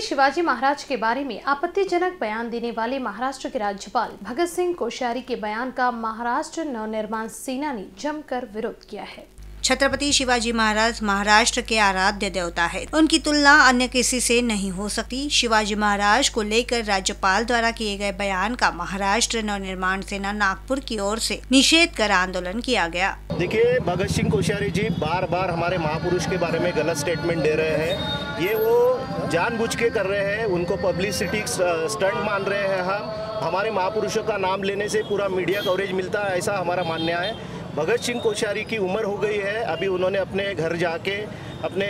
शिवाजी महाराज के बारे में आपत्तिजनक बयान देने वाले महाराष्ट्र के राज्यपाल भगत सिंह कोश्यारी के बयान का महाराष्ट्र नवनिर्माण सेना ने जमकर विरोध किया है। छत्रपति शिवाजी महाराज महाराष्ट्र के आराध्य देवता है। उनकी तुलना अन्य किसी से नहीं हो सकती। शिवाजी महाराज को लेकर राज्यपाल द्वारा किए गए बयान का महाराष्ट्र नवनिर्माण सेना नागपुर की ओर से निषेध कर आंदोलन किया गया। देखिए, भगत सिंह कोश्यारी जी बार बार हमारे महापुरुष के बारे में गलत स्टेटमेंट दे रहे हैं। ये वो जानबूझ के कर रहे हैं। उनको पब्लिसिटी स्टंट मान रहे हैं हम। हमारे महापुरुषों का नाम लेने से पूरा मीडिया कवरेज मिलता है, ऐसा हमारा मानना है। भगत सिंह कोश्यारी की उम्र हो गई है। अभी उन्होंने अपने घर जाके अपने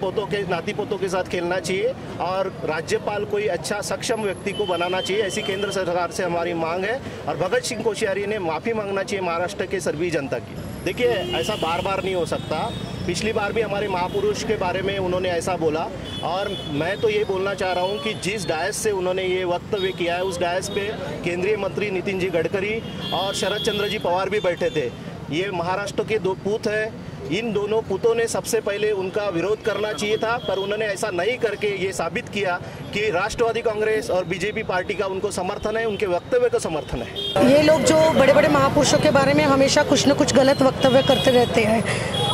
पोतों के, नाती पोतों के साथ खेलना चाहिए और राज्यपाल कोई अच्छा सक्षम व्यक्ति को बनाना चाहिए, ऐसी केंद्र सरकार से हमारी मांग है और भगत सिंह कोश्यारी ने माफ़ी मांगना चाहिए महाराष्ट्र के सभी जनता की। देखिए, ऐसा बार बार नहीं हो सकता। पिछली बार भी हमारे महापुरुष के बारे में उन्होंने ऐसा बोला और मैं तो ये बोलना चाह रहा हूँ कि जिस डायस से उन्होंने ये वक्तव्य किया है, उस डायस पे केंद्रीय मंत्री नितिन जी गडकरी और शरद चंद्र जी पवार भी बैठे थे। ये महाराष्ट्र के दो पूत हैं इन दोनों पुतों ने सबसे पहले उनका विरोध करना चाहिए था पर उन्होंने ऐसा नहीं करके ये साबित किया कि राष्ट्रवादी कांग्रेस और बीजेपी पार्टी का उनको समर्थन है उनके वक्तव्य का समर्थन है। ये लोग जो बड़े बड़े महापुरुषों के बारे में हमेशा कुछ न कुछ गलत वक्तव्य करते रहते हैं।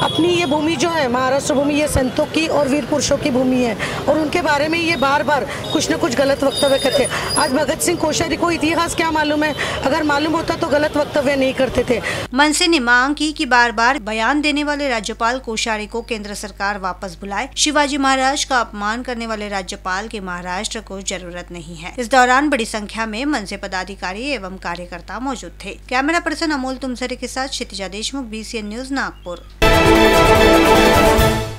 अपनी ये भूमि जो है महाराष्ट्र भूमि ये संतों की और वीर पुरुषों की भूमि है और उनके बारे में ये बार बार कुछ न कुछ गलत वक्तव्य करते हैं। आज भगत सिंह कोश्यारी को इतिहास क्या मालूम है? अगर मालूम होता तो गलत वक्तव्य नहीं करते थे। मनसे ने मांग की कि बार बार बयान देने वाले राज्यपाल कोश्यारी को केंद्र सरकार वापस बुलाए। शिवाजी महाराज का अपमान करने वाले राज्यपाल के महाराष्ट्र को ज़रूरत नहीं है। इस दौरान बड़ी संख्या में मनसे पदाधिकारी एवं कार्यकर्ता मौजूद थे। कैमरा पर्सन अमोल तुमसरे के साथ क्षितिजा देशमुख बी न्यूज़ नागपुर।